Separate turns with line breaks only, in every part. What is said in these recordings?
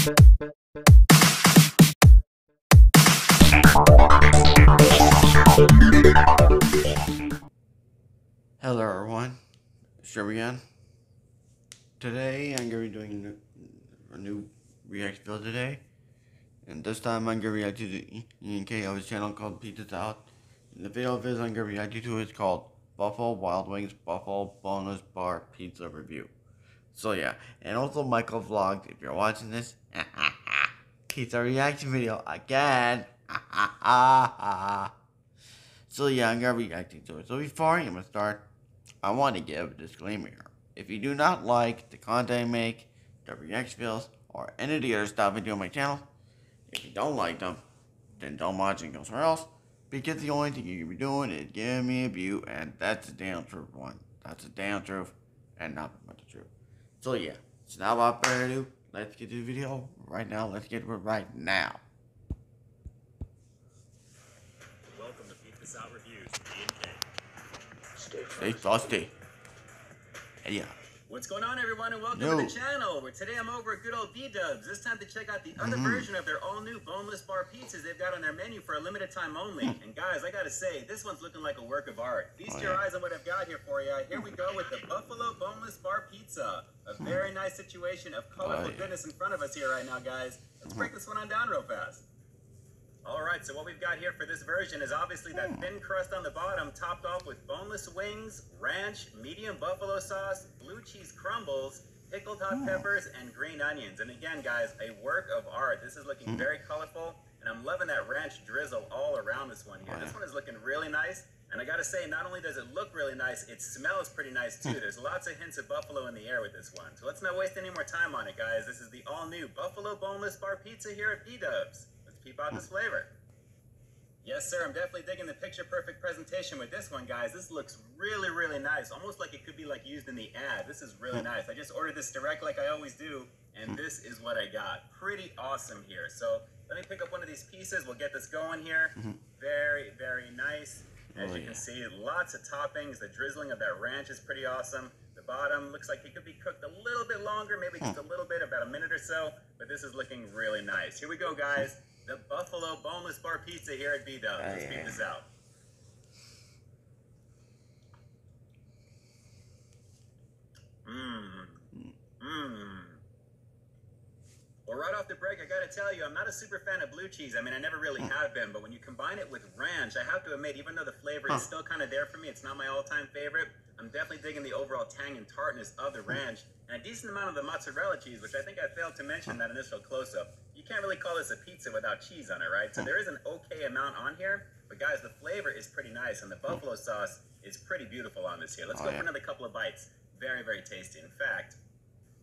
Hello everyone, it's Joe again. Today I'm going to be doing a new react build today. And this time I'm going to react to the Ian K.O.'s channel called Pizza's Out. And the video of this I'm going to react to is called Buffalo Wild Wings Buffalo Boneless Bar Pizza Review. So yeah, and also Michael Vlogs, if you're watching this, pizza reaction video again. so yeah, I'm to be reacting to it. So before going to start, I want to give a disclaimer. If you do not like the content I make, the reaction videos, or any of the other stuff I do on my channel, if you don't like them, then don't watch and go somewhere else. Because the only thing you can be doing is giving me a view, and that's the damn truth one. That's the damn truth, and nothing but the truth. So yeah, so now without further ado, let's get to the video right now. Let's get to it right now.
Welcome to Peep This Out Reviews Ian K.
Stay frosty. Hey, yeah.
What's going on, everyone, and welcome
Yo.
to the channel. Where today I'm over at good old B Dubs. This time to check out the other
Mhm.
version of their all new boneless bar pizzas they've got on their menu for a limited time only. Hmm. and guys, I gotta say, this one's looking like a work of art. Oh, Feast
Oh,
your
yeah.
eyes on what I've got here for you. Here we go with the Buffalo Boneless Bar Pizza. A hmm. very nice situation of oh, colorful
Oh, yeah.
goodness in front of us here right now, guys. Let's hmm. break this one on down real fast. All right, so what we've got here for this version is obviously that hmm. thin crust on the bottom, topped off with boneless wings, ranch, medium buffalo sauce, blue cheese crumbles, pickled hot hmm. peppers, and green onions. And again, guys, a work of art. This is looking hmm. very colorful, and I'm loving that ranch drizzle all around this one here. This one is looking really nice. And I gotta say, not only does it look really nice, it smells pretty nice too. There's lots of hints of buffalo in the air with this one. So let's not waste any more time on it, guys. This is the all new Buffalo Boneless Bar Pizza here at B Dubs. Peep out this flavor. Yes, sir. I'm definitely digging the picture perfect presentation with this one, guys. This looks really, really nice. Almost like it could be like used in the ad. This is really hmm. nice. I just ordered this direct like I always do, and hmm. this is what I got. Pretty awesome here. So let me pick up one of these pieces. We'll get this going here. Hmm. Very, very nice. As
Oh,
you
yeah.
can see, lots of toppings. The drizzling of that ranch is pretty awesome. The bottom looks like it could be cooked a little bit longer, maybe just a little bit, about a minute or so. But this is looking really nice. Here we go, guys. The Buffalo Boneless Bar Pizza here at B. Oh, Let's
Oh,
peep
yeah.
this out. Mmm. Mmm. Well, right off the break, I gotta tell you, I'm not a super fan of blue cheese. I mean, I never really mm. have been, but when you combine it with ranch, I have to admit, even though the flavor
Huh.
is still kind of there for me, it's not my all-time favorite. I'm definitely digging the overall tang and tartness of the mm. ranch, and a decent amount of the mozzarella cheese, which I think I failed to mention that initial close-up. You can't really call this a pizza without cheese on it, right? So there is an okay amount on here, but guys, the flavor is pretty nice, and the buffalo sauce is pretty beautiful on this here. Let's
Oh,
go
yeah.
for another couple of bites. Very, very tasty. In fact,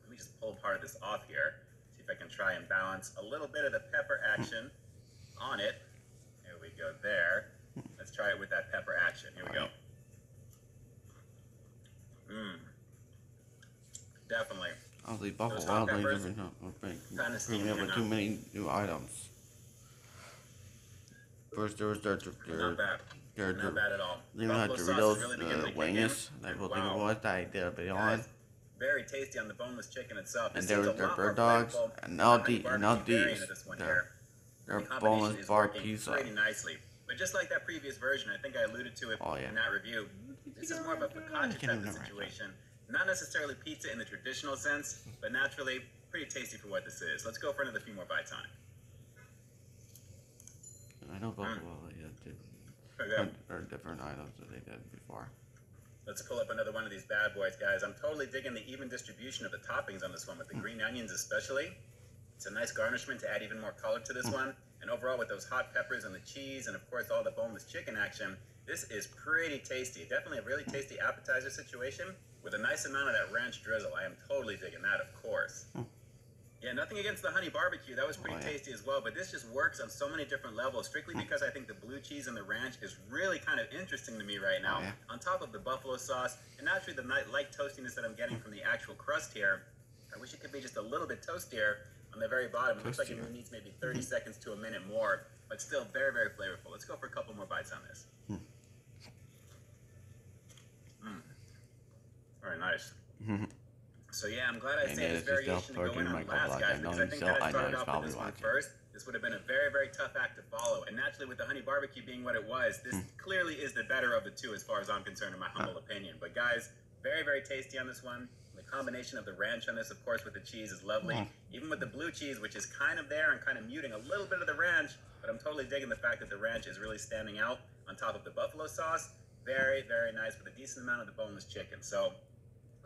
let me just pull part of this off here. See if I can try and balance a little bit of the pepper action on it. Here we go there. Let's try it with that pepper action. Here we go. Mmm. Definitely.
Honestly, Buffalo
Those hot
Wild Wings
peppers,
not- have bringing up with too many new items. First, there was their their their, their
bad at all.
They had Doritos,
really
uh, wings.
in.
Like what it was that I did on.
Very tasty on the boneless chicken itself.
And there was their bird dogs, and now
the
the- and now these.
of this one
They're-
here.
Their
The
boneless bar pizza.
pretty nicely. But just like that previous version, I think I alluded to it
Oh, yeah.
in that review. This is more of a focaccia type of situation. Not necessarily pizza in the traditional sense, but naturally pretty tasty for what this is. Let's go for another few more bites on it.
I know Buffalo
Mm.
Wild Wings did
Okay.
or different items that they did before.
Let's pull up another one of these bad boys, guys. I'm totally digging the even distribution of the toppings on this one, with the green onions especially. It's a nice garnishment to add even more color to this one. And overall, with those hot peppers and the cheese, and of course, all the boneless chicken action, this is pretty tasty. Definitely a really tasty appetizer situation with a nice amount of that ranch drizzle. I am totally digging that, of course. Hmm. Yeah, nothing against the honey barbecue. That was pretty
Oh, yeah.
tasty as well. But this just works on so many different levels, strictly hmm. because I think the blue cheese and the ranch is really kind of interesting to me right now.
Oh, yeah.
On top of the buffalo sauce, and naturally the light toastiness that I'm getting from the actual crust here. I wish it could be just a little bit toastier on the very bottom. It looks like it needs maybe 30 hmm. seconds to a minute more, but still very, very flavorful. Let's go for a couple more bites on this. Mm. Very nice. So yeah, I'm glad I
And
saved this variation to go in on
Michael
last, guys, because I think that I started off with this one first. This would have been a very, very tough act to follow. And naturally, with the honey barbecue being what it was, this
Hmm.
clearly is the better of the two, as far as I'm concerned, in my humble opinion. But guys, very, very tasty on this one. The combination of the ranch on this, of course, with the cheese is lovely.
Mm.
Even with the blue cheese, which is kind of there and kind of muting a little bit of the ranch, but I'm totally digging the fact that the ranch is really standing out on top of the buffalo sauce. Very, very nice with a decent amount of the boneless chicken. So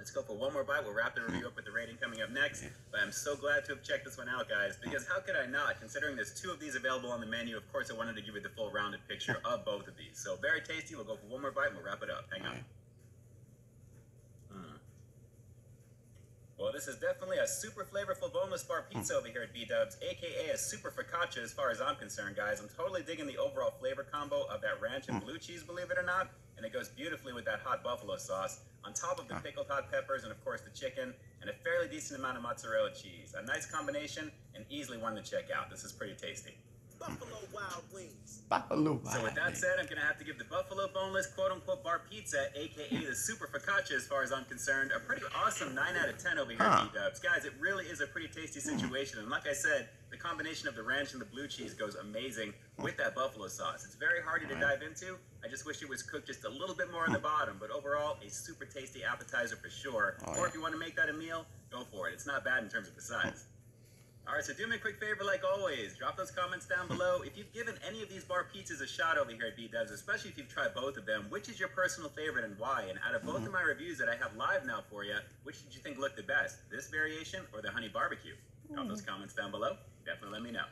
let's go for one more bite. We'll wrap the review up with the rating coming up next. But I'm so glad to have checked this one out, guys, because how could I not? Considering there's two of these available on the menu, of course, I wanted to give you the full rounded picture of both of these. So very tasty. We'll go for one more bite and we'll wrap it up. Hang on. Mm. Well, this is definitely a super flavorful boneless bar pizza over here at B Dubs, aka a super focaccia as far as I'm concerned, guys. I'm totally digging the overall flavor combo of that ranch and blue cheese, believe it or not, and it goes beautifully with that hot buffalo sauce, on top of the ah. pickled hot peppers and, of course, the chicken, and a fairly decent amount of mozzarella cheese. A nice combination and easily one to check out. This is pretty tasty.
Buffalo Wild Wings.
Buffalo
So with that said, I'm gonna have to give the Buffalo Boneless quote unquote bar pizza, aka the super focaccia as far as I'm concerned, a pretty awesome 9 out of 10 over here
Huh.
at B-Dubs. Guys, it really is a pretty tasty situation. And like I said, the combination of the ranch and the blue cheese goes amazing with that buffalo sauce. It's very hardy to dive into. I just wish it was cooked just a little bit more on the bottom, but overall, a super tasty appetizer for sure.
Oh,
or
yeah.
if you want to make that a meal, go for it. It's not bad in terms of the size. All right, so do me a quick favor, like always. Drop those comments down below. If you've given any of these bar pizzas a shot over here at B Dubs, especially if you've tried both of them, which is your personal favorite and why? And out of both of mm-hmm. my reviews that I have live now for you, which did you think looked the best? This variation or the honey barbecue? Drop those mm. comments down below. Definitely let me know.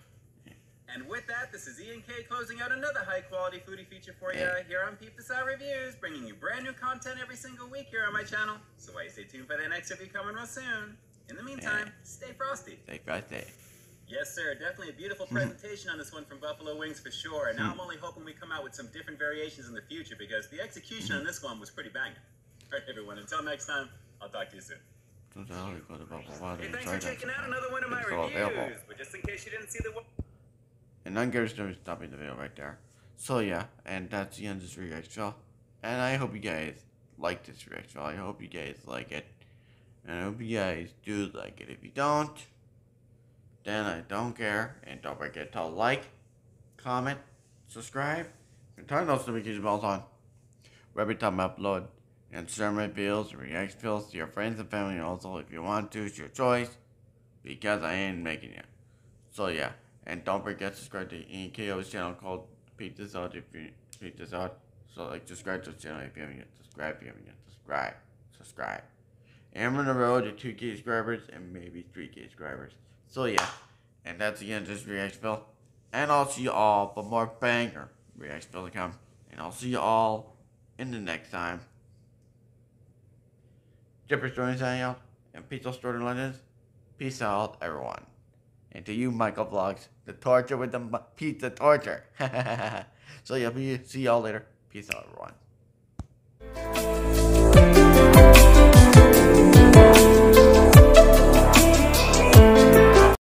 And with that, this is Ian K closing out another high quality foodie feature for you here on Peep This Out Reviews, bringing you brand new content every single week here on my channel. So why you stay tuned for the next review coming real soon. In the meantime, stay frosty.
Take right there.
Yes, sir. Definitely a beautiful hmm. presentation on this one from Buffalo Wings for sure. And now hmm. I'm only hoping we come out with some different variations in the future because the execution on hmm. this one was pretty banging. All right, everyone. Until next time, I'll talk to you soon.
Sometimes we go to Buffalo Wild
Hey,
and
thanks for checking out another one of my
still available.
reviews. But just in case you didn't see the one.
And I'm going to stopping the video right there. So yeah, and that's the end of this reaction. And I hope you guys like this reaction. I hope you guys like it. And I hope you guys do like it. If you don't, then I don't care. And don't forget to like, comment, subscribe, and turn those notification bells on. Every time I upload and share my and reaction videos to your friends and family also if you want to, it's your choice. Because I ain't making it. So yeah, and don't forget to subscribe to EKO's channel called Peep This Out if you peep this out. So like subscribe to the channel if you haven't yet. Subscribe if you haven't yet. Subscribe. Subscribe. And we're on the road to 2K subscribers and maybe 3K subscribers. So yeah, and that's this reaction video. And I'll see you all for more banger reaction video to come. And I'll see you all in the next time. Jeffrey Strogen signing out. And Pizza Story London. Peace out, everyone. And to you, Michael Vlogs, the torture with the pizza torture. so yeah, see y'all later. Peace out, everyone.